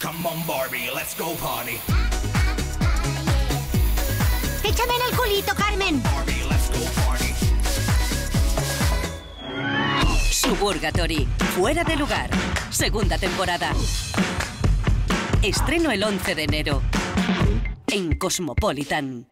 Come on, Barbie, let's go party. Échame en el culito, Carmen. Barbie, let's go party. Suburgatory, fuera de lugar. Segunda temporada. Estreno el 11 de enero. En Cosmopolitan.